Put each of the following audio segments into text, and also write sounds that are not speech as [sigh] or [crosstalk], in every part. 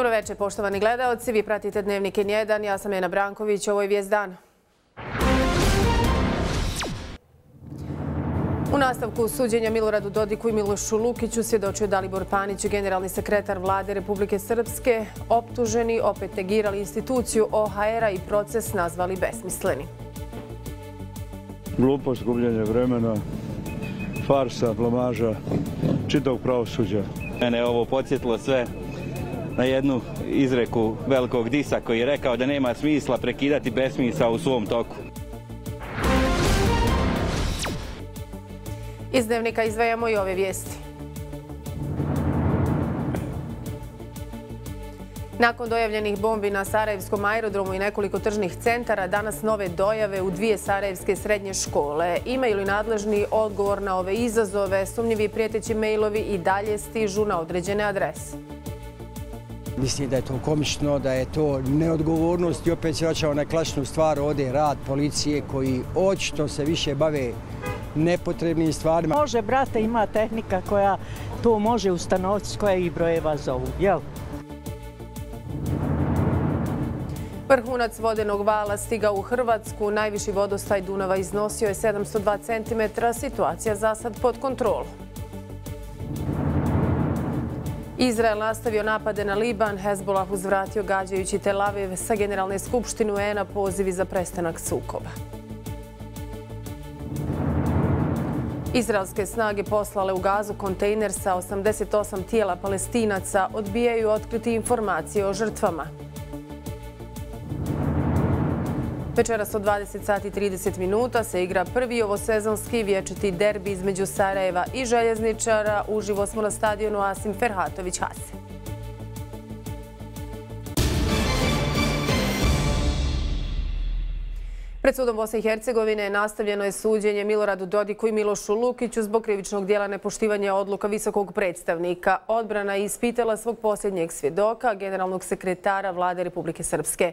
Dobro večer, poštovani gledalci. Vi pratite Dnevnik N1. Ja sam Ena Branković. Ovo je Vijest dan. U nastavku suđenja Miloradu Dodiku i Milošu Lukiću svjedočio Dalibor Panić, generalni sekretar vlade Republike Srpske, optuženi, opet negirali instituciju OHR-a i proces nazvali besmisleni. Glupost, gubljenje vremena, farsa, blamaža, čitavog pravosuđa. Mene je ovo podsjetilo sve na jednu izreku velikog disa koji je rekao da nema smisla prekidati besmisa u svom toku. Iz dnevnika izvajamo i ove vijesti. Nakon dojavljenih bombi na Sarajevskom aerodromu i nekoliko tržnih centara, danas nove dojave u dvije Sarajevske srednje škole. Imaju li nadležni odgovor na ove izazove? Sumnjivi prijeteći mailovi i dalje stižu na određene adrese. Mislim da je to komično, da je to neodgovornost i opet se vraćao na klašnu stvar, ovdje rad policije koji očito se više bave nepotrebnim stvarima. Može, brate, ima tehnika koja to može ustanoviti s koje ih brojeva zovu, jel? Vrhunac vodenog vala stiga u Hrvatsku. Najviši vodostaj Dunava iznosio je 702 cm. Situacija za sad pod kontrolom. Izrael nastavio napade na Liban. Hezbollah uzvratio gađajući Tel Aviv sa Generalne skupštine UN-a pozivi za prestanak sukoba. Izraelske snage poslale u gazu kontejner sa 88 tijela palestinaca odbijaju otkriti informacije o žrtvama. Večeras od 20 sati 30 minuta se igra prvi ovosezonski vječiti derbi između Sarajeva i Željezničara. Uživo smo na stadionu Asim Ferhatović-Hase. Pred sudom Bosne i Hercegovine nastavljeno je suđenje Miloradu Dodiku i Milošu Lukiću zbog krivičnog dijela nepoštivanja odluka visokog predstavnika. Odbrana je ispitala svog posljednjeg svjedoka, generalnog sekretara vlade Republike Srpske.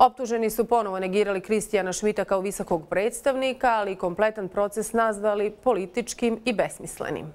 Optuženi su ponovo negirali Kristijana Šmita kao visokog predstavnika, ali kompletan proces nazvali političkim i besmislenim.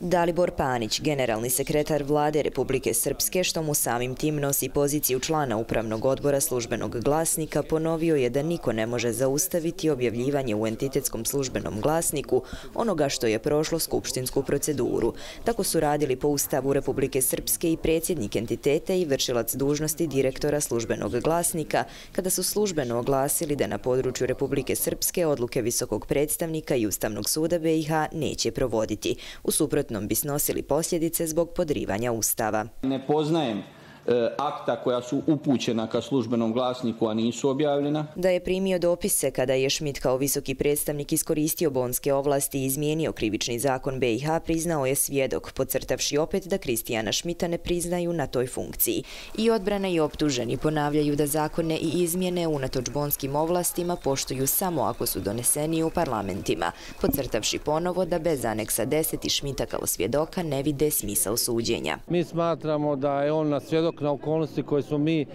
Dalibor Panić, generalni sekretar vlade Republike Srpske, što mu samim tim nosi poziciju člana upravnog odbora službenog glasnika, ponovio je da niko ne može zaustaviti objavljivanje u entitetskom službenom glasniku onoga što je prošlo skupštinsku proceduru. Tako su radili po Ustavu Republike Srpske i predsjednik entitete i vršilac dužnosti direktora službenog glasnika, kada su službeno oglasili da na području Republike Srpske odluke visokog predstavnika i Ustavnog suda BiH neće provoditi. U suprotnosti suprotnom bi snosili posljedice zbog podrivanja Ustava. Ne poznajem E, akta koja su upućena ka službenom glasniku, a nisu objavljena. Da je primio dopise kada je Šmit kao visoki predstavnik iskoristio bonske ovlasti i izmijenio krivični zakon BiH, priznao je svjedok, podcrtavši opet da Kristijana Šmita ne priznaju na toj funkciji. I odbrana i optuženi ponavljaju da zakone i izmjene unatoč bonskim ovlastima poštuju samo ako su doneseni u parlamentima, podcrtavši ponovo da bez aneksa 10 i Šmita kao svjedoka ne vide smisao suđenja. Mi smatramo da je on na svjedok na okolnosti koje smo mi e,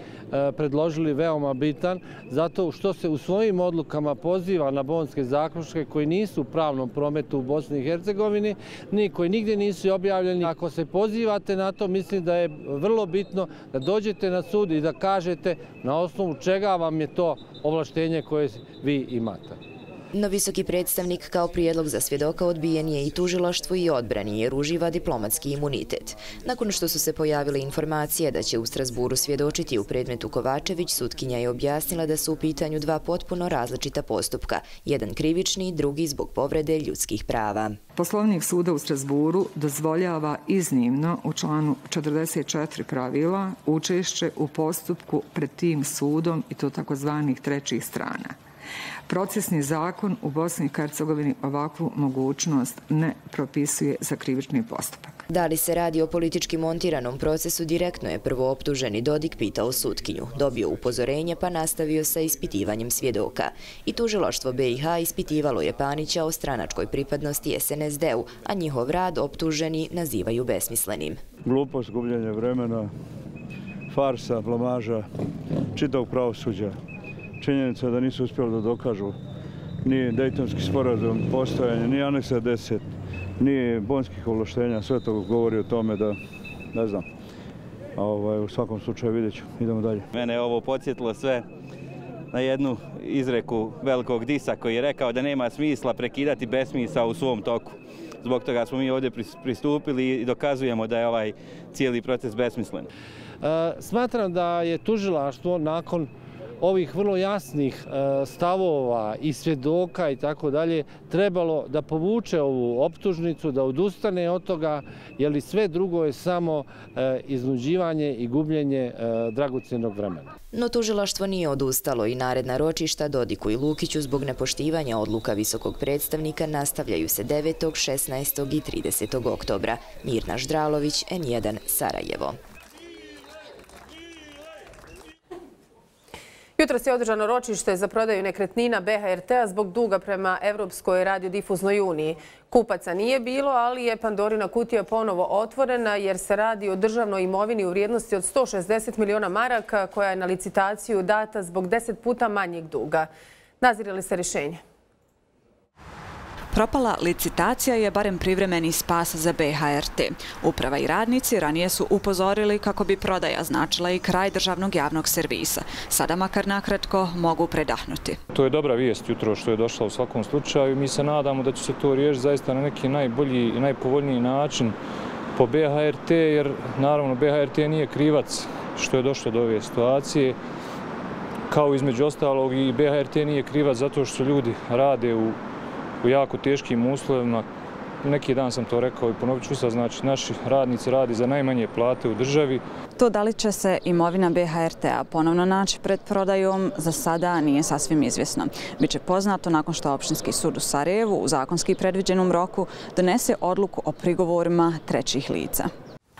predložili veoma bitan, zato što se u svojim odlukama poziva na bonske zaključke koji nisu u pravnom prometu u Bosni i Hercegovini, ni koji nigdje nisu objavljeni. Ako se pozivate na to, mislim da je vrlo bitno da dođete na sud i da kažete na osnovu čega vam je to ovlaštenje koje vi imate. No visoki predstavnik kao prijedlog za svjedoka odbijen je i tužilaštvu i odbrani jer uživa diplomatski imunitet. Nakon što su se pojavile informacije da će u Strasburu svjedočiti u predmetu Kovačević, sutkinja je objasnila da su u pitanju dva potpuno različita postupka, jedan krivični, drugi zbog povrede ljudskih prava. Poslovnik suda u Strasburu dozvoljava iznimno u članu 44 pravila učešće u postupku pred tim sudom i to takozvanih trećih strana. Procesni zakon u Bosni i Hercegovini ovakvu mogućnost ne propisuje za krivični postupak. Da li se radi o politički montiranom procesu, direktno je prvo optuženi Dodik pitao sutkinju. Dobio upozorenje pa nastavio sa ispitivanjem svjedoka. I tužiloštvo BiH ispitivalo je Panića o stranačkoj pripadnosti SNSD-u, a njihov rad optuženi nazivaju besmislenim. Glupost, gubljenje vremena, farsa, blamaža, čitavog pravosuđa činjenica da nisu uspjeli da dokažu ni Dejtonski sporazum postojanje, ni aneksa 10, ni bonskih ovlaštenja, sve to govori o tome da, ne znam, ovaj, u svakom slučaju vidjet ću. Idemo dalje. Mene je ovo podsjetilo sve na jednu izreku velikog disa koji je rekao da nema smisla prekidati besmisa u svom toku. Zbog toga smo mi ovdje pristupili i dokazujemo da je ovaj cijeli proces besmislen. E, smatram da je tužilaštvo nakon ovih vrlo jasnih e, stavova i svjedoka i tako dalje trebalo da povuče ovu optužnicu, da odustane od toga, jer sve drugo je samo e, iznuđivanje i gubljenje e, dragocjenog vremena. No tužilaštvo nije odustalo i naredna ročišta Dodiku i Lukiću zbog nepoštivanja odluka visokog predstavnika nastavljaju se 9., 16. i 30. oktobra. Mirna Ždralović, N1, Sarajevo. Jutro se je održano ročište za prodaju nekretnina BHRT-a zbog duga prema Evropskoj radiodifuznoj uniji. Kupaca nije bilo, ali je Pandorina kutija ponovo otvorena jer se radi o državnoj imovini u vrijednosti od 160 miliona maraka koja je na licitaciju data zbog 10 puta manjeg duga. Nazirili se rješenje? Propala licitacija je barem privremeni spas za BHRT. Uprava i radnici ranije su upozorili kako bi prodaja značila i kraj državnog javnog servisa. Sada makar nakratko mogu predahnuti. To je dobra vijest jutro što je došla u svakom slučaju. Mi se nadamo da će se to riješiti zaista na neki najbolji i najpovoljniji način po BHRT, jer naravno BHRT nije krivac što je došlo do ove situacije. Kao između ostalog i BHRT nije krivac zato što ljudi rade u u jako teškim uslovima. Neki dan sam to rekao i ponovit ću se, znači naši radnici radi za najmanje plate u državi. To da li će se imovina BHRT-a ponovno naći pred prodajom, za sada nije sasvim izvjesno. Biće poznato nakon što Opštinski sud u Sarajevu u zakonski predviđenom roku donese odluku o prigovorima trećih lica.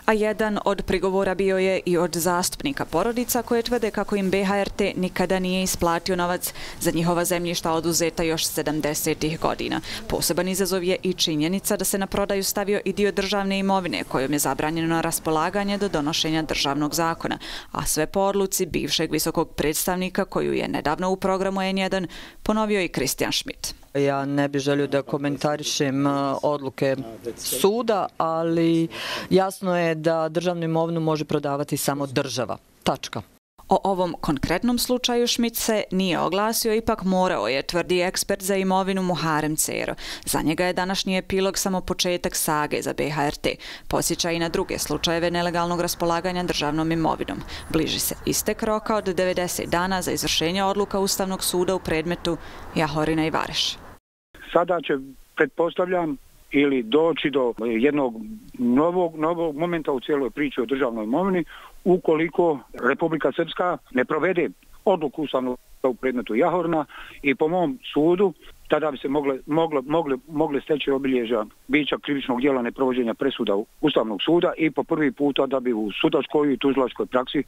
A jedan od prigovora bio je i od zastupnika porodica koje tvrde kako im BHRT nikada nije isplatio novac za njihova zemljišta oduzeta još 70-ih godina. Poseban izazov je i činjenica da se na prodaju stavio i dio državne imovine kojom je zabranjeno raspolaganje do donošenja državnog zakona, a sve po odluci bivšeg visokog predstavnika koju je nedavno u programu N1 ponovio i Kristijan Schmidt. Ja ne bih želio da komentarišem odluke suda, ali jasno je da državnu imovnu može prodavati samo država. Tačka. O ovom konkretnom slučaju Šmit se nije oglasio, ipak morao je, tvrdi ekspert za imovinu Muharem Cero. Za njega je današnji epilog samo početak sage za BHRT. Posjeća i na druge slučajeve nelegalnog raspolaganja državnom imovinom. Bliži se istek roka od 90 dana za izvršenje odluka Ustavnog suda u predmetu Jahorina i Vareš sada će, pretpostavljam, ili doći do jednog novog, novog momenta u cijeloj priči o državnoj imovini, ukoliko Republika Srpska ne provede odluku ustavnog u predmetu Jahorna i po mom sudu tada bi se mogle, mogle, mogle, mogle steći obilježa bića krivičnog dijela neprovođenja presuda Ustavnog suda i po prvi puta da bi u sudačkoj i tužilačkoj praksi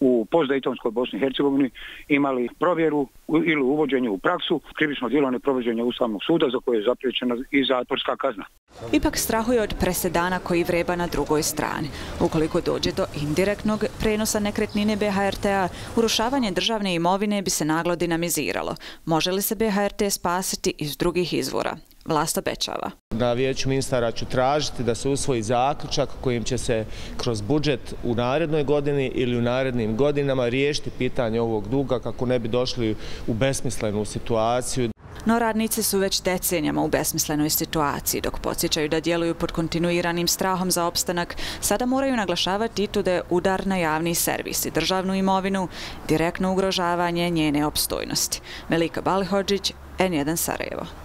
u postdejtonskoj Bosni i Hercegovini imali provjeru ili uvođenje u praksu krivično djelo neprovođenja Ustavnog suda za koje je zapriječena i zatvorska kazna. Ipak strahuje od presedana koji vreba na drugoj strani. Ukoliko dođe do indirektnog prenosa nekretnine BHRT-a, urušavanje državne imovine bi se naglo dinamiziralo. Može li se BHRT spasiti iz drugih izvora? Vlasta Bečava. Na vijeću ministara ću tražiti da se usvoji zaključak kojim će se kroz budžet u narednoj godini ili u narednim godinama riješiti pitanje ovog duga kako ne bi došli u besmislenu situaciju. No radnici su već decenjama u besmislenoj situaciji, dok podsjećaju da djeluju pod kontinuiranim strahom za opstanak, sada moraju naglašavati i tu da je udar na javni servis i državnu imovinu, direktno ugrožavanje njene opstojnosti. Melika Balihođić, N1 Sarajevo.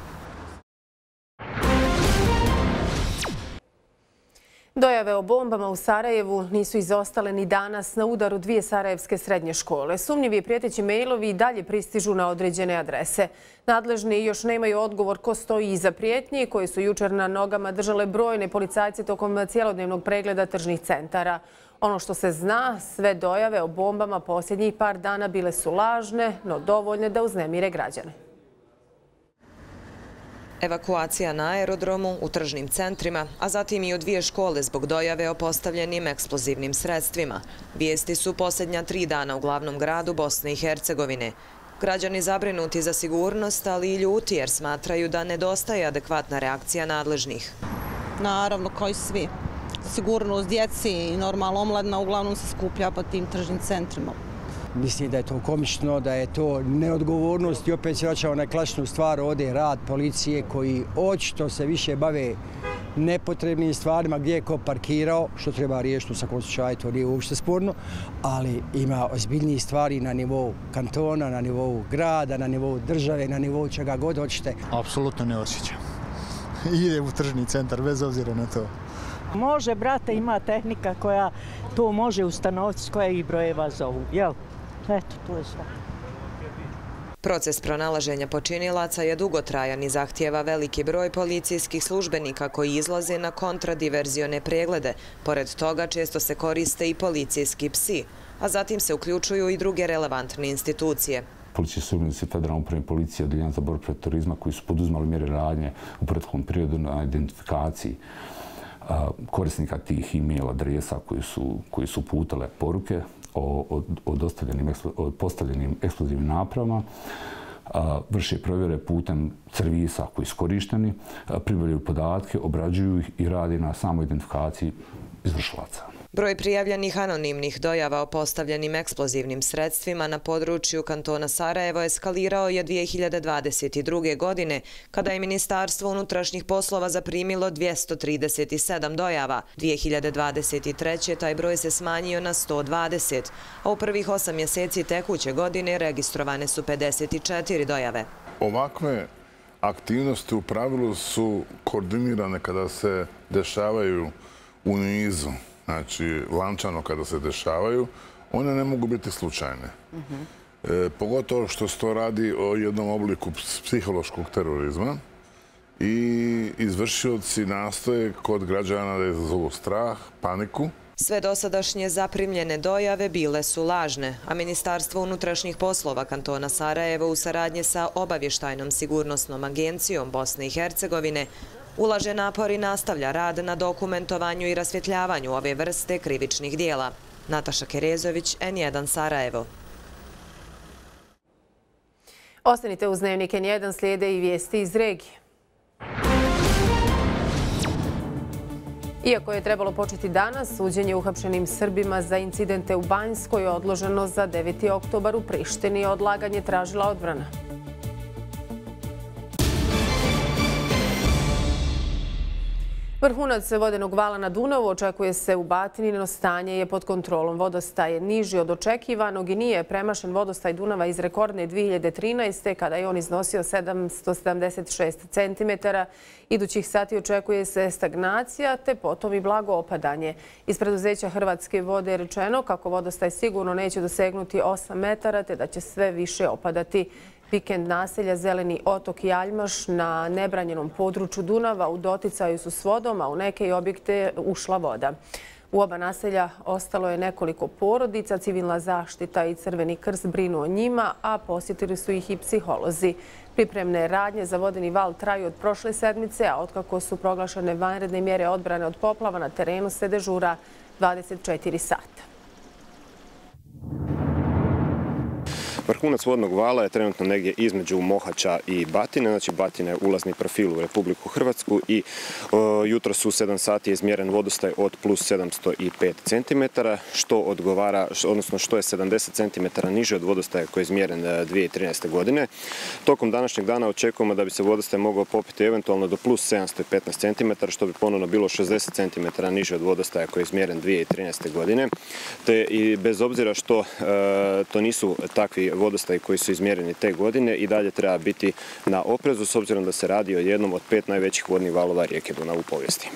Dojave o bombama u Sarajevu nisu izostale ni danas na udaru dvije sarajevske srednje škole. Sumnjivi i prijeteći mailovi i dalje pristižu na određene adrese. Nadležni još nemaju odgovor ko stoji iza prijetnje koje su jučer na nogama držale brojne policajce tokom cijelodnevnog pregleda tržnih centara. Ono što se zna, sve dojave o bombama posljednjih par dana bile su lažne, no dovoljne da uznemire građane. Evakuacija na aerodromu, u tržnim centrima, a zatim i u dvije škole zbog dojave o postavljenim eksplozivnim sredstvima. Vijesti su posljednja tri dana u glavnom gradu Bosne i Hercegovine. Građani zabrinuti za sigurnost, ali i ljuti jer smatraju da nedostaje adekvatna reakcija nadležnih. Naravno, koji svi. sigurnost djeci i normalno omladna uglavnom se skuplja po tim tržnim centrima. Mislim da je to komično, da je to neodgovornost i opet se vraćao na klasičnu stvar ovdje rad policije koji očito se više bave nepotrebnim stvarima gdje je ko parkirao, što treba riješiti u svakom slučaju, to nije uopšte sporno, ali ima ozbiljniji stvari na nivou kantona, na nivou grada, na nivou države, na nivou čega god hoćete. Apsolutno ne osjećam. [laughs] Ide u tržni centar, bez obzira na to. Može, brate, ima tehnika koja to može ustanoviti s koje i brojeva zovu, jel? Eto, to je sve. Proces pronalaženja počinilaca je dugotrajan i zahtjeva veliki broj policijskih službenika koji izlaze na kontradiverzione preglede. Pored toga često se koriste i policijski psi, a zatim se uključuju i druge relevantne institucije. Policija službenici federalne upravne policije odeljenja za borbu protiv turizma koji su poduzmali mjere radnje u prethodnom periodu na identifikaciji korisnika tih e-mail adresa koji su, koji su putale poruke o, o, dostavljenim, o postavljenim eksplozivnim napravama, vrše provjere putem servisa koji su korišteni, pribavljaju podatke, obrađuju ih i radi na samoj identifikaciji izvršilaca. Broj prijavljenih anonimnih dojava o postavljenim eksplozivnim sredstvima na području kantona Sarajevo eskalirao je 2022. godine, kada je Ministarstvo unutrašnjih poslova zaprimilo 237 dojava. 2023. taj broj se smanjio na 120, a u prvih osam mjeseci tekuće godine registrovane su 54 dojave. Ovakve aktivnosti u pravilu su koordinirane kada se dešavaju u nizu znači lančano kada se dešavaju, one ne mogu biti slučajne. E, pogotovo što se to radi o jednom obliku psihološkog terorizma i izvršioci nastoje kod građana da izazovu strah, paniku. Sve dosadašnje zaprimljene dojave bile su lažne, a Ministarstvo unutrašnjih poslova kantona Sarajevo u saradnje sa obavještajnom sigurnosnom agencijom Bosne i Hercegovine ulaže napor i nastavlja rad na dokumentovanju i rasvjetljavanju ove vrste krivičnih dijela. Nataša Kerezović, N1 Sarajevo. Ostanite uz dnevnik N1, slijede i vijesti iz regije. Iako je trebalo početi danas, suđenje uhapšenim Srbima za incidente u Banjskoj je odloženo za 9. oktobar u Prištini. Odlaganje tražila odbrana. Vrhunac vodenog vala na Dunavu očekuje se u Batinino stanje je pod kontrolom. Vodostaj je niži od očekivanog i nije premašen vodostaj Dunava iz rekordne 2013. kada je on iznosio 776 cm. Idućih sati očekuje se stagnacija te potom i blago opadanje. Iz preduzeća Hrvatske vode je rečeno kako vodostaj sigurno neće dosegnuti 8 metara te da će sve više opadati. Vikend naselja Zeleni otok i Aljmaš na nebranjenom području Dunava u doticaju su s vodom, a u neke objekte ušla voda. U oba naselja ostalo je nekoliko porodica, civilna zaštita i crveni krst brinu o njima, a posjetili su ih i psiholozi. Pripremne radnje za vodeni val traju od prošle sedmice, a otkako su proglašene vanredne mjere odbrane od poplava na terenu se dežura 24 sata. Vrhunac vodnog vala je trenutno negdje između Mohača i Batine, znači Batine je ulazni profil u Republiku Hrvatsku i e, jutro su 7 sati izmjeren vodostaj od plus 705 cm, što odgovara, odnosno što je 70 cm niže od vodostaja koji je izmjeren e, 2013. Godine. Tokom današnjeg dana očekujemo da bi se vodostaj mogao popiti eventualno do plus 715 cm, što bi ponovno bilo 60 cm niže od vodostaja koji je izmjeren 2013. godine. Te i bez obzira što e, to nisu takvi vodostaj koji su izmjereni te godine i dalje treba biti na oprezu s obzirom da se radi o jednom od pet najvećih vodnih valova rijeke Duna u povijesti.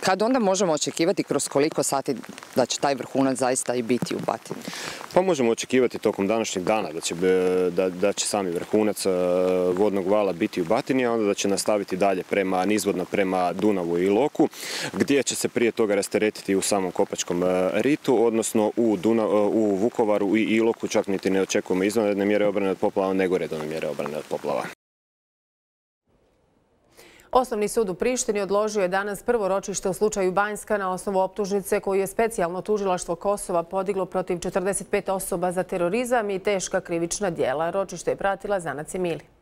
Kad onda možemo očekivati kroz koliko sati da će taj vrhunac zaista i biti u Batini? Pa možemo očekivati tokom današnjeg dana da će, da, da će sami vrhunac e, vodnog vala biti u Batini, a onda da će nastaviti dalje prema nizvodno prema Dunavu i Loku, gdje će se prije toga rasteretiti u samom Kopačkom e, ritu, odnosno u, e, Vukovaru i Iloku, čak niti ne očekujemo izvanredne mjere obrane od poplava, nego redovne mjere obrane od poplava. Osnovni sud u Prištini odložio je danas prvo ročište u slučaju Banjska na osnovu optužnice koju je specijalno tužilaštvo Kosova podiglo protiv 45 osoba za terorizam i teška krivična dijela. Ročište je pratila Zanac Emili.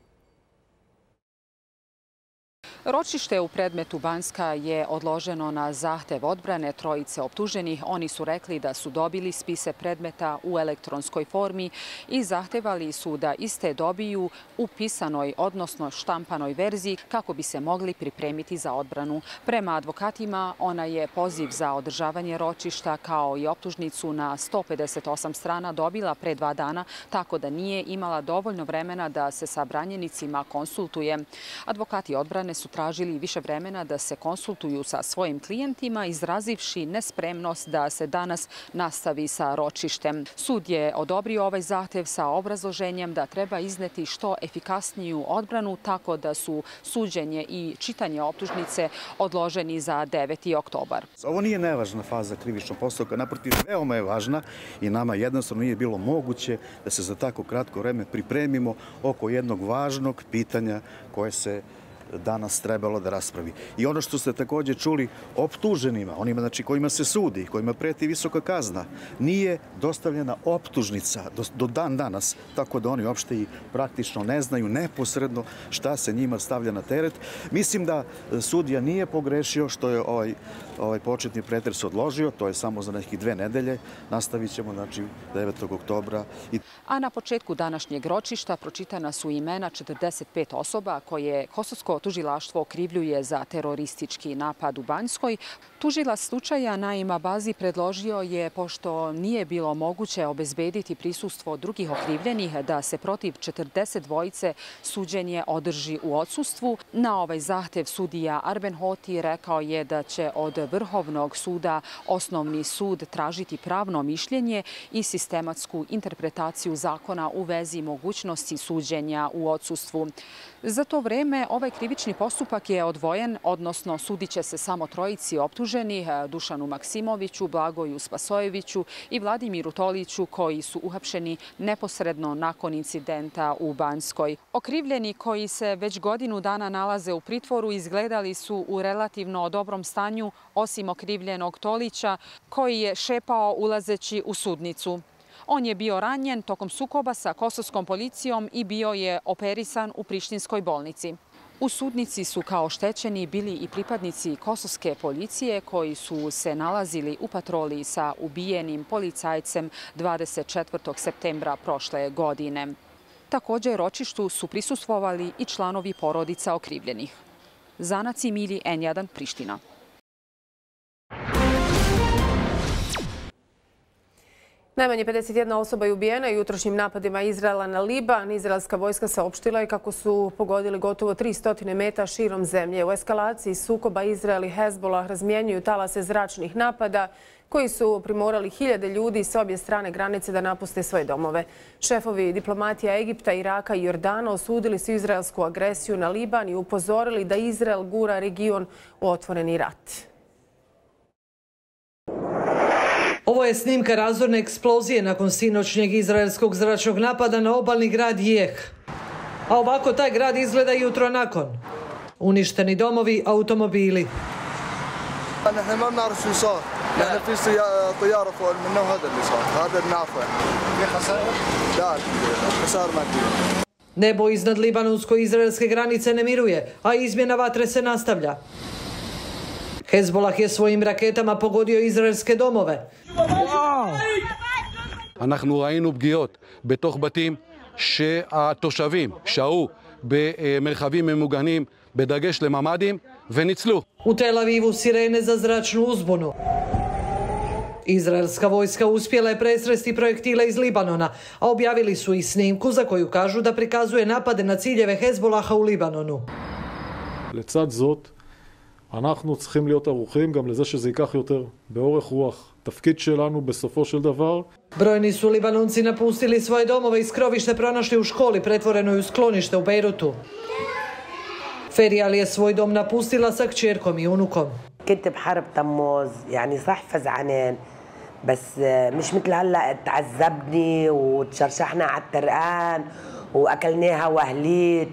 Ročište u predmetu Banska je odloženo na zahtev odbrane trojice optuženih. Oni su rekli da su dobili spise predmeta u elektronskoj formi i zahtevali su da iste dobiju u pisanoj, odnosno štampanoj verziji kako bi se mogli pripremiti za odbranu. Prema advokatima, ona je poziv za održavanje ročišta kao i optužnicu na 158 strana dobila pre dva dana, tako da nije imala dovoljno vremena da se sa branjenicima konsultuje. Advokati odbrane su tražili više vremena da se konsultuju sa svojim klijentima, izrazivši nespremnost da se danas nastavi sa ročištem. Sud je odobrio ovaj zahtev sa obrazloženjem da treba izneti što efikasniju odbranu, tako da su suđenje i čitanje optužnice odloženi za 9. oktobar. Ovo nije nevažna faza krivičnog postupka, naprotiv, veoma je važna i nama jednostavno nije bilo moguće da se za tako kratko vreme pripremimo oko jednog važnog pitanja koje se danas trebalo da raspravi. I ono što ste također čuli, optuženima, onima znači, kojima se sudi, kojima preti visoka kazna, nije dostavljena optužnica do, do dan danas, tako da oni uopšte i praktično ne znaju neposredno šta se njima stavlja na teret. Mislim da e, sudija nije pogrešio što je ovaj, ovaj početni pretres odložio, to je samo za nekih dve nedelje. Nastavit ćemo znači, 9. oktobra. I... A na početku današnjeg ročišta pročitana su imena 45 osoba koje Kosovsko tužilaštvo okrivljuje za teroristički napad u Banjskoj. Tužila slučaja na ima bazi predložio je, pošto nije bilo moguće obezbediti prisustvo drugih okrivljenih, da se protiv 40 dvojice suđenje održi u odsustvu. Na ovaj zahtev sudija Arben Hoti rekao je da će od Vrhovnog suda osnovni sud tražiti pravno mišljenje i sistematsku interpretaciju zakona u vezi mogućnosti suđenja u odsustvu. Za to vreme ovaj krivični postupak je odvojen, odnosno sudiće se samo trojici optuženi, Dušanu Maksimoviću, Blagoju Spasojeviću i Vladimiru Toliću, koji su uhapšeni neposredno nakon incidenta u Banskoj. Okrivljeni koji se već godinu dana nalaze u pritvoru izgledali su u relativno dobrom stanju, osim okrivljenog Tolića, koji je šepao ulazeći u sudnicu. On je bio ranjen tokom sukoba sa kosovskom policijom i bio je operisan u Prištinskoj bolnici. U sudnici su kao štećeni bili i pripadnici kosovske policije koji su se nalazili u patroli sa ubijenim policajcem 24. septembra prošle godine. Također ročištu su prisustvovali i članovi porodica okrivljenih. Zanaci Mili N1 Priština. Najmanje 51 osoba je ubijena jutrošnjim napadima Izraela na Liban. Izraelska vojska saopštila je kako su pogodili gotovo 300 meta širom zemlje. U eskalaciji sukoba Izrael i Hezbollah razmijenjuju talase zračnih napada koji su primorali hiljade ljudi s obje strane granice da napuste svoje domove. Šefovi diplomatija Egipta, Iraka i Jordana osudili su izraelsku agresiju na Liban i upozorili da Izrael gura region u otvoreni rat. Ovo je snimka razorne eksplozije nakon sinoćnjeg izraelskog zračnog napada na obalni grad Jeh. A ovako taj grad izgleda jutro nakon. Uništeni domovi, automobili. نحن ما بنعرف شو صار نحن في طياره فوق منه هذا اللي صار هذا النافع في خسائر؟ لا خسائر ماديه Nebo iznad libanonsko-izraelske granice ne miruje, a izmjena vatre se nastavlja. Hezbolah je svojim raketama pogodio izraelske domove. אנחנו ראינו פגיעות בתוך בתים שהתושבים שהו במרחבים ממוגנים, בדגש לממ"דים, וניצלו. U Tel Avivu sirene za zračnu uzbunu. Izraelska vojska uspjela je presresti projektile iz Libanona, a objavili su i snimku za koju kažu da prikazuje napade na ciljeve Hezbolaha u Libanonu. לצד זאת, אנחנו צריכים להיות ערוכים גם לזה שזה ייקח יותר באורך רוח. תפקיד שלנו בסופו של דבר. Brojni su Libanonci napustili svoje domove i skrovište pronašli u školi pretvorenoj u sklonište u Bejrutu. Ferijal je svoj dom napustila sa kćerkom i unukom. كنت بحرب تموز يعني صح فزعانين بس مش مثل هلا تعذبني وتشرشحنا على الترقان واكلناها وهليت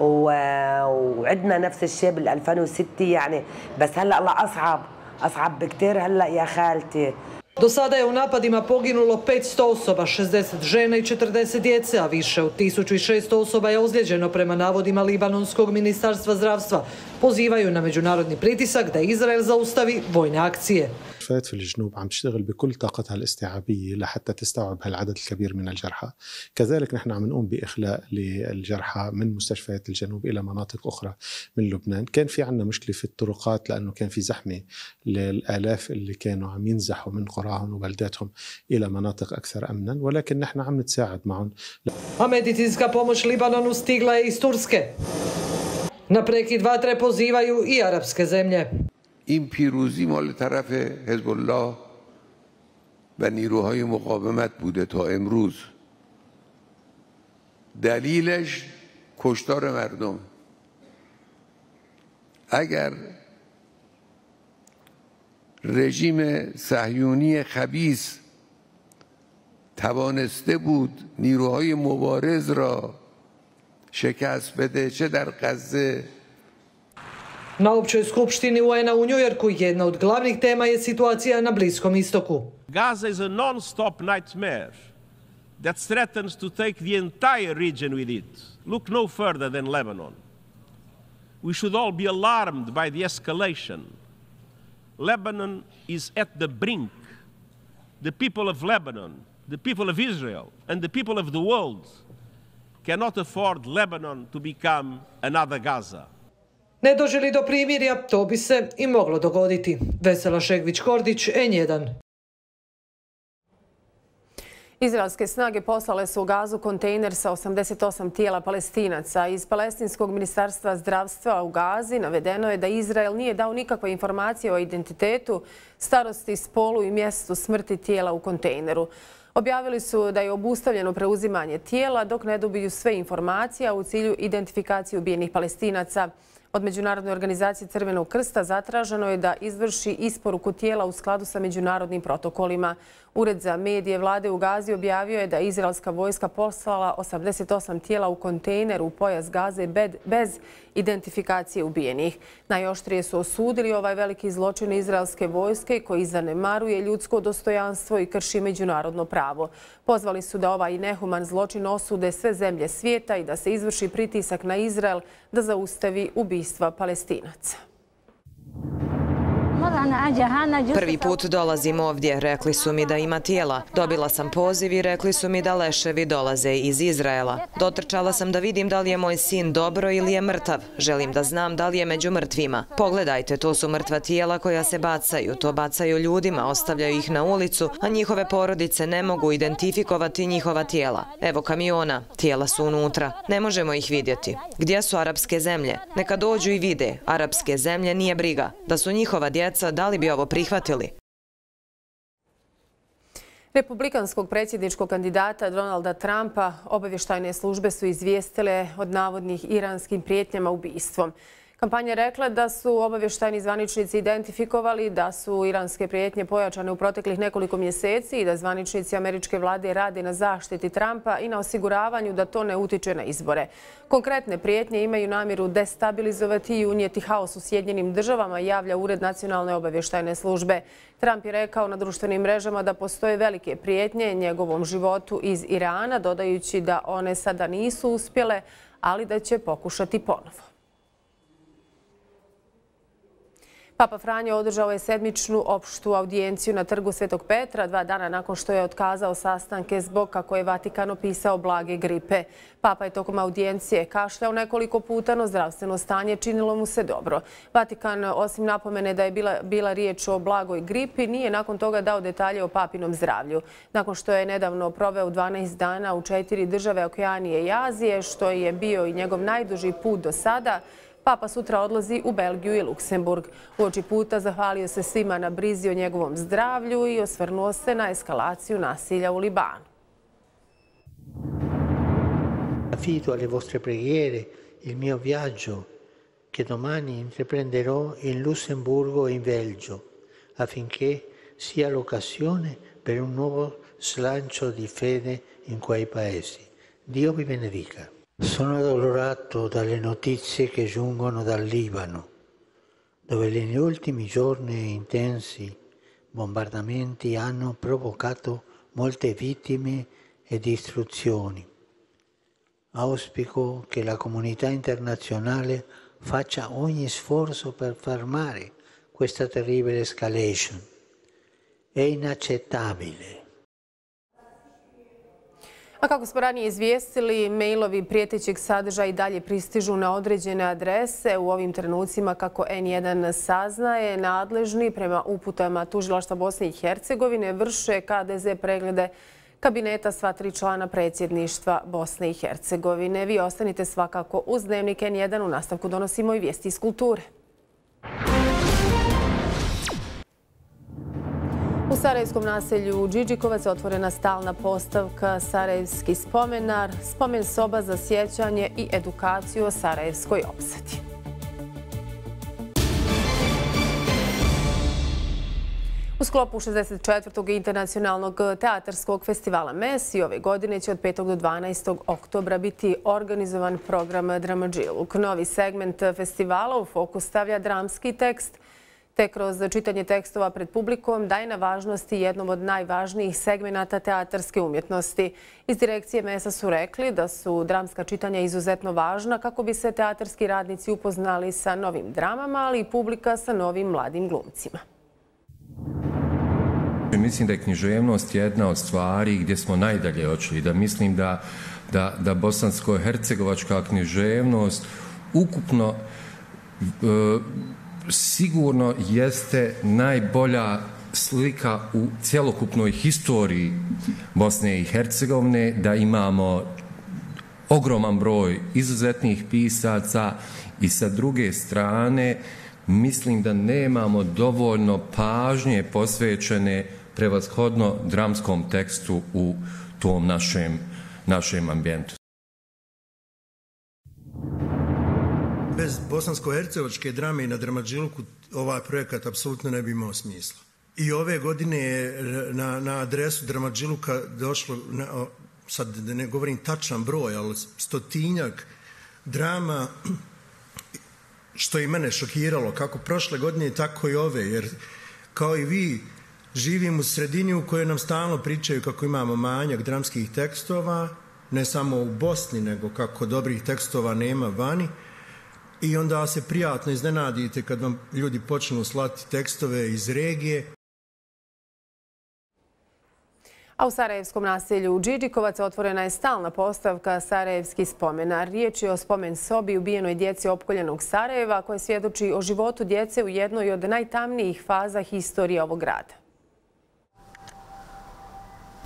وعدنا نفس الشيء بال 2006 يعني بس هلا الله اصعب اصعب بكثير هلا يا خالتي Do sada je u napadima poginulo 500 osoba, 60 žena i 40 djece, a više od 1600 osoba je ozlijeđeno prema navodima Libanonskog ministarstva zdravstva. Pozivaju na međunarodni pritisak da Izrael zaustavi vojne akcije. المستشفيات في الجنوب عم تشتغل بكل طاقتها الاستيعابية لحتى تستوعب هالعدد الكبير من الجرحى كذلك نحن عم نقوم بإخلاء للجرحى من مستشفيات الجنوب إلى مناطق أخرى من لبنان كان في عنا مشكلة في الطرقات لأنه كان في زحمة للآلاف اللي كانوا عم ينزحوا من قراهم وبلداتهم إلى مناطق أكثر أمنا ولكن نحن عم نتساعد معهم. Na prekid vatre pozivaju i arapske zemlje. این پیروزی مال طرف حزب الله و نیروهای مقاومت بوده تا امروز. دلیلش کشتار مردم. اگر رژیم صهیونی خبیس توانسته بود نیروهای مبارز را شکست بده چه در غزه Na općoj skupštini UN-a u Njujorku jedna od glavnih tema je situacija na Bliskom istoku. Gaza is a non-stop nightmare that threatens to take the entire region with it. Look no further than Lebanon. We should all be alarmed by the escalation. Lebanon is at the brink. The people of Lebanon, the people of Israel, and the people of the world cannot afford Lebanon to become another Gaza. Ne doželi do primirja, to bi se i moglo dogoditi. Vesela Šegvić-Kordić, N1. Izraelske snage poslale su u gazu kontejner sa 88 tijela palestinaca. Iz Palestinskog ministarstva zdravstva u Gazi navedeno je da Izrael nije dao nikakve informacije o identitetu, starosti, spolu i mjestu smrti tijela u kontejneru. Objavili su da je obustavljeno preuzimanje tijela dok ne dobiju sve informacije u cilju identifikacije ubijenih palestinaca. Od Međunarodne organizacije Crvenog krsta zatraženo je da izvrši isporuku tijela u skladu sa međunarodnim protokolima. Ured za medije vlade u Gazi objavio je da izraelska vojska poslala 88 tijela u kontejner u pojas Gaze bez identifikacije ubijenih. Najoštrije su osudili ovaj veliki zločin izraelske vojske koji zanemaruje ljudsko dostojanstvo i krši međunarodno pravo. Pozvali su da ovaj nehuman zločin osude sve zemlje svijeta i da se izvrši pritisak na Izrael da zaustavi ubistva palestinaca. Prvi put dolazim ovdje, rekli su mi da ima tijela. Dobila sam poziv i rekli su mi da leševi dolaze iz Izraela. Dotrčala sam da vidim da li je moj sin dobro ili je mrtav. Želim da znam da li je među mrtvima. Pogledajte, to su mrtva tijela koja se bacaju. To bacaju ljudima, ostavljaju ih na ulicu, a njihove porodice ne mogu identifikovati njihova tijela. Evo kamiona, tijela su unutra. Ne možemo ih vidjeti. Gdje su arapske zemlje? Neka dođu i vide. Arapske zemlje nije briga. Da su njihova djeca da li bi ovo prihvatili? Republikanskog predsjedničkog kandidata Donalda Trumpa obavještajne službe su izvijestile od navodnih iranskim prijetnjama ubijstvom. Kampanja rekla da su obavještajni zvaničnici identifikovali da su iranske prijetnje pojačane u proteklih nekoliko mjeseci i da zvaničnici američke vlade rade na zaštiti Trumpa i na osiguravanju da to ne utiče na izbore. Konkretne prijetnje imaju namjeru destabilizovati i unijeti haos u Sjedinjenim državama, javlja Ured nacionalne obavještajne službe. Trump je rekao na društvenim mrežama da postoje velike prijetnje njegovom životu iz Irana, dodajući da one sada nisu uspjele, ali da će pokušati ponovo. Papa Franjo održao je sedmičnu opštu audijenciju na trgu Svetog Petra dva dana nakon što je otkazao sastanke zbog kako je Vatikan opisao blage gripe. Papa je tokom audijencije kašljao nekoliko puta, no zdravstveno stanje činilo mu se dobro. Vatikan, osim napomene da je bila riječ o blagoj gripi, nije nakon toga dao detalje o papinom zdravlju. Nakon što je nedavno proveo 12 dana u četiri države Okeanije i Azije, što je bio i njegov najduži put do sada, Papa sutra odlazi u Belgiju i Luksemburg. U oči puta zahvalio se svima na brizi o njegovom zdravlju i osvrnuo se na eskalaciju nasilja u Libanu. Affido alle vostre preghiere il mio viaggio che domani intreprenderò in Lussemburgo e in Belgio affinché sia l'occasione per un nuovo slancio di fede in quei paesi. Dio vi benedica. Sono addolorato dalle notizie che giungono dal Libano, dove negli ultimi giorni intensi bombardamenti hanno provocato molte vittime e distruzioni. Auspico che la comunità internazionale faccia ogni sforzo per fermare questa terribile escalation. È inaccettabile A kako smo ranije izvijestili, mailovi prijetećeg sadržaja i dalje pristižu na određene adrese. U ovim trenucima, kako N1 saznaje, nadležni prema uputama Tužilaštva Bosne i Hercegovine vrše KDZ preglede kabineta sva tri člana predsjedništva Bosne i Hercegovine. Vi ostanite svakako uz Dnevnik N1. U nastavku donosimo i vijesti iz kulture. U Sarajevskom naselju Điđikovac otvorena stalna postavka Sarajevski spomenar, spomen soba za sjećanje i edukaciju o Sarajevskoj opsadi. U sklopu 64. internacionalnog teatarskog festivala MES i ove godine će od 5. do 12. oktobra biti organizovan program Dramadžiluk. Novi segment festivala u fokus stavlja dramski tekst – te kroz čitanje tekstova pred publikom daje na važnosti jednom od najvažnijih segmenata teatarske umjetnosti. Iz direkcije MESA su rekli da su dramska čitanja izuzetno važna kako bi se teatarski radnici upoznali sa novim dramama, ali i publika sa novim mladim glumcima. Mislim da je književnost jedna od stvari gdje smo najdalje očili. Da mislim da, da, da bosansko-hercegovačka književnost ukupno e, sigurno jeste najbolja slika u cjelokupnoj historiji Bosne i Hercegovine, da imamo ogroman broj izuzetnih pisaca i sa druge strane mislim da nemamo dovoljno pažnje posvećene prevashodno dramskom tekstu u tom našem, našem ambijentu. Bez bosansko-hercevačke drame i na Dramađiluku ovaj projekat apsolutno ne bi imao smisla. I ove godine je na, na adresu Dramađiluka došlo, na, sad ne govorim tačan broj, ali stotinjak drama što je mene šokiralo, kako prošle godine, tako i ove, jer kao i vi živim u sredini u kojoj nam stalno pričaju kako imamo manjak dramskih tekstova, ne samo u Bosni, nego kako dobrih tekstova nema vani, i onda se prijatno iznenadite kad vam ljudi počnu slati tekstove iz regije. A u Sarajevskom naselju Điđikovac otvorena je stalna postavka Sarajevski spomenar. Riječ je o spomen sobi ubijenoj djeci opkoljenog Sarajeva koje svjedoči o životu djece u jednoj od najtamnijih faza historije ovog grada.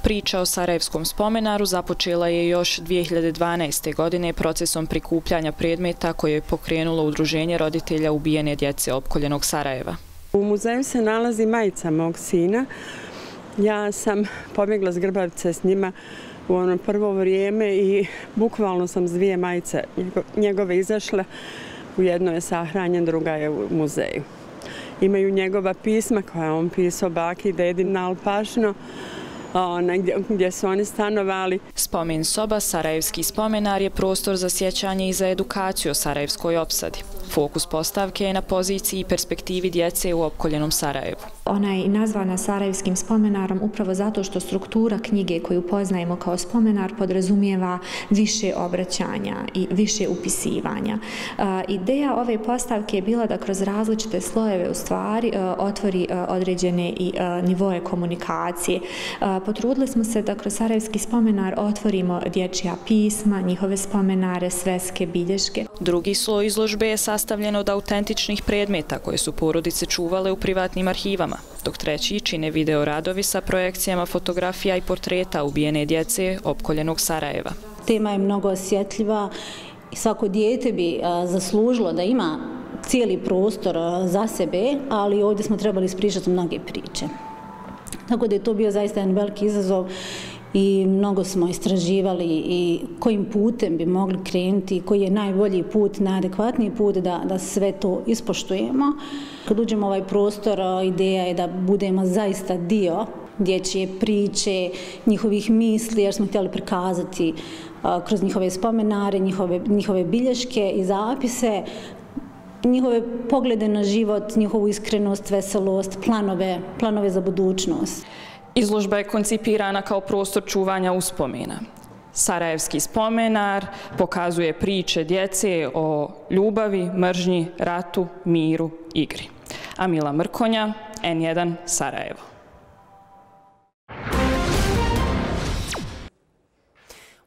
Priča o Sarajevskom spomenaru započela je još 2012. godine procesom prikupljanja predmeta koje je pokrenulo Udruženje roditelja ubijene djece opkoljenog Sarajeva. U muzeju se nalazi majica mog sina. Ja sam pobjegla s Grbavice s njima u ono prvo vrijeme i bukvalno sam s dvije majice njegove izašle. U jednoj je sahranjen, druga je u muzeju. Imaju njegova pisma koja on pisao baki i dedi na Alpašno gdje su oni stanovali. Spomen soba Sarajevski spomenar je prostor za sjećanje i za edukaciju o Sarajevskoj opsadi. Fokus postavke je na poziciji i perspektivi djece u opkoljenom Sarajevu. Ona je nazvana Sarajevskim spomenarom upravo zato što struktura knjige koju poznajemo kao spomenar podrazumijeva više obraćanja i više upisivanja. Ideja ove postavke je bila da kroz različite slojeve u stvari otvori određene i nivoje komunikacije. Potrudili smo se da kroz Sarajevski spomenar otvorimo dječja pisma, njihove spomenare, sveske, bilješke. Drugi sloj izložbe je sastavljen sastavljen od autentičnih predmeta koje su porodice čuvale u privatnim arhivama, dok treći čine video radovi sa projekcijama fotografija i portreta ubijene djece opkoljenog Sarajeva. Tema je mnogo osjetljiva i svako dijete bi zaslužilo da ima cijeli prostor za sebe, ali ovdje smo trebali ispričati mnoge priče. Tako da je to bio zaista jedan veliki izazov i mnogo smo istraživali i kojim putem bi mogli krenuti, koji je najbolji put, najadekvatniji put da, da sve to ispoštujemo. Kad uđemo u ovaj prostor, ideja je da budemo zaista dio dječje priče, njihovih misli, jer smo htjeli prikazati kroz njihove spomenare, njihove, njihove bilješke i zapise njihove poglede na život, njihovu iskrenost, veselost, planove, planove za budućnost. Izložba je koncipirana kao prostor čuvanja uspomena. Sarajevski spomenar pokazuje priče djece o ljubavi, mržnji, ratu, miru, igri. Amila Mrkonja, N1 Sarajevo.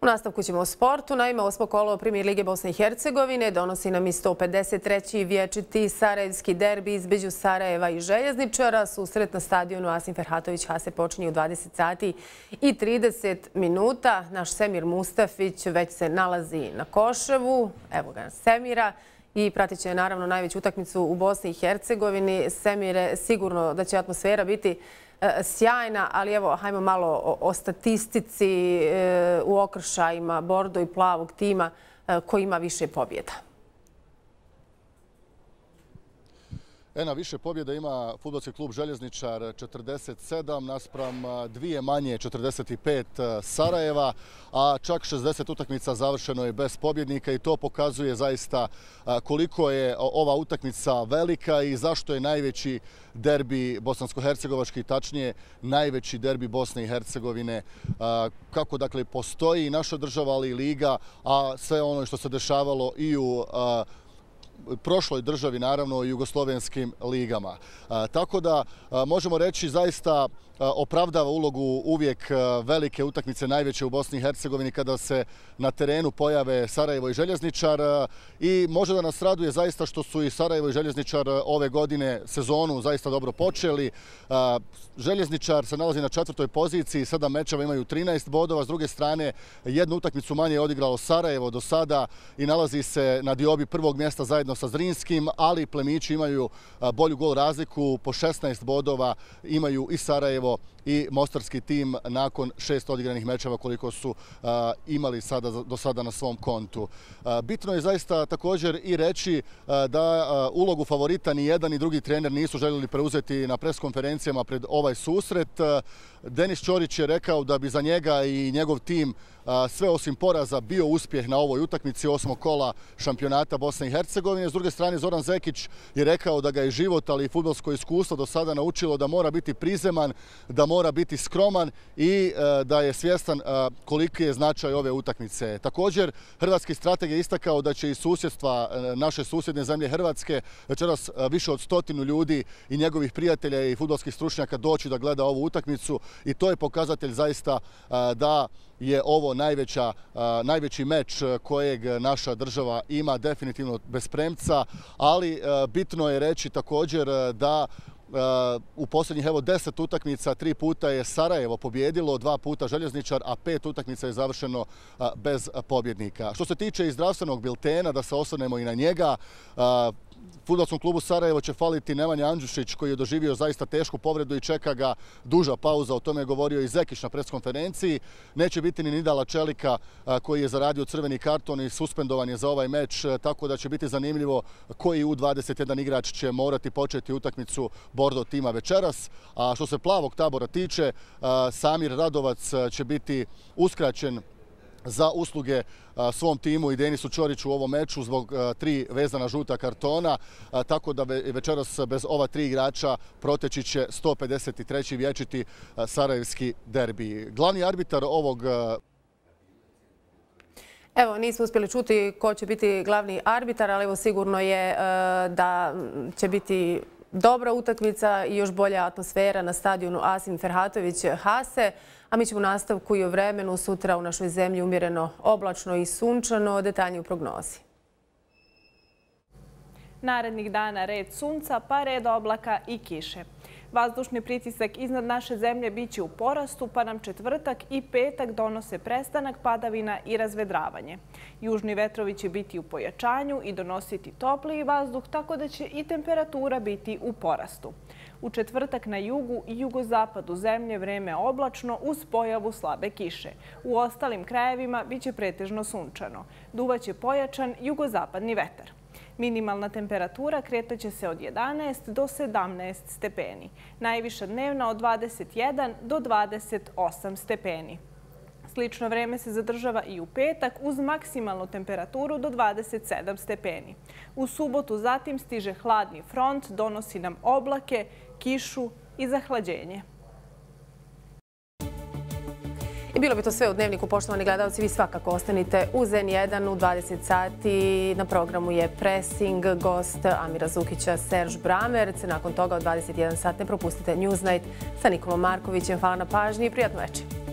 U nastavku ćemo o sportu. Naime, osmo kolo primjer Lige Bosne i Hercegovine donosi nam i 153. vječiti Sarajevski derbi između Sarajeva i Željezničara. Susret na stadionu Asim Ferhatović Hase počinje u 20 sati i 30 minuta. Naš Semir Mustafić već se nalazi na Koševu. Evo ga Semira. I pratit će naravno najveću utakmicu u Bosni i Hercegovini. Semire, sigurno da će atmosfera biti E, sjajna, ali evo, hajmo malo o statistici e, u okršajima Bordo i plavog tima e, koji ima više pobjeda. Ena, više pobjeda ima futbolski klub Željezničar 47 naspram dvije manje 45 Sarajeva, a čak 60 utakmica završeno je bez pobjednika i to pokazuje zaista koliko je ova utakmica velika i zašto je najveći derbi bosansko-hercegovački, tačnije najveći derbi Bosne i Hercegovine. Kako dakle postoji naša država, ali i liga, a sve ono što se dešavalo i u prošloj državi, naravno, jugoslovenskim ligama. Tako da možemo reći zaista opravdava ulogu uvijek velike utakmice najveće u Bosni i Hercegovini kada se na terenu pojave Sarajevo i Željezničar i može da nas raduje zaista što su i Sarajevo i Željezničar ove godine sezonu zaista dobro počeli. Željezničar se nalazi na četvrtoj poziciji, sada mečeva imaju 13 bodova, s druge strane jednu utakmicu manje je odigralo Sarajevo do sada i nalazi se na diobi prvog mjesta zajedno sa Zrinskim, ali plemići imaju bolju gol razliku, po 16 bodova imaju i Sarajevo Sarajevo i Mostarski tim nakon šest odigranih mečeva koliko su imali do sada na svom kontu. Bitno je zaista također i reći da ulogu favorita ni jedan ni drugi trener nisu željeli preuzeti na preskonferencijama pred ovaj susret. Denis Ćorić je rekao da bi za njega i njegov tim sve osim poraza bio uspjeh na ovoj utakmici osmo kola šampionata Bosne i Hercegovine. S druge strane, Zoran Zekić je rekao da ga je život, ali i futbolsko iskustvo do sada naučilo da mora biti prizeman, da mora mora biti skroman i e, da je svjestan e, koliki je značaj ove utakmice. Također, hrvatski strateg je istakao da će iz susjedstva e, naše susjedne zemlje Hrvatske večeras više od stotinu ljudi i njegovih prijatelja i futbolskih stručnjaka doći da gleda ovu utakmicu i to je pokazatelj zaista da je ovo najveća, najveći meč kojeg naša država ima definitivno bez premca, ali bitno je reći također da u posljednjih evo deset utakmica, tri puta je Sarajevo pobjedilo, dva puta Željezničar, a pet utakmica je završeno bez pobjednika. Što se tiče i zdravstvenog biltena, da se osvrnemo i na njega, Futbolskom klubu Sarajevo će faliti Nemanja Andžušić koji je doživio zaista tešku povredu i čeka ga duža pauza. O tome je govorio i Zekić na preskonferenciji. Neće biti ni Nidala Čelika koji je zaradio crveni karton i suspendovan je za ovaj meč, tako da će biti zanimljivo koji U21 igrač će morati početi utakmicu Bordo tima večeras. A što se plavog tabora tiče, Samir Radovac će biti uskraćen za usluge svom timu i Denisu Čoriću u ovom meču zbog tri vezana žuta kartona, tako da večeras bez ova tri igrača proteći će 153. vječiti Sarajevski derbi. Glavni arbitar ovog Evo, nismo uspjeli čuti ko će biti glavni arbitar, ali evo sigurno je e, da će biti dobra utakmica i još bolja atmosfera na stadionu Asim Ferhatović-Hase. A mi ćemo nastavku i o vremenu sutra u našoj zemlji umjereno oblačno i sunčano. Detaljnije u prognozi. Narednih dana red sunca, pa red oblaka i kiše. Vazdušni pritisak iznad naše zemlje biće u porastu, pa nam četvrtak i petak donose prestanak padavina i razvedravanje. Južni vetrovi će biti u pojačanju i donositi topliji vazduh, tako da će i temperatura biti u porastu. U četvrtak na jugu i jugozapadu zemlje vreme oblačno uz pojavu slabe kiše. U ostalim krajevima biće pretežno sunčano. Duvaće pojačan jugozapadni vetar. Minimalna temperatura kretaće se od 11 do 17 stepeni. Najviša dnevna od 21 do 28 stepeni. Slično vreme se zadržava i u petak uz maksimalnu temperaturu do 27 stepeni. U subotu zatim stiže hladni front, donosi nam oblake, kišu i zahlađenje. I bilo bi to sve u dnevniku, poštovani gledalci. Vi svakako ostanite u Zen1 u 20 sati. Na programu je Pressing, gost Amira Zukića, Serž Bramerc. Nakon toga od 21 sat ne propustite Newsnight sa Nikolom Markovićem. Hvala na pažnji i prijatno večer.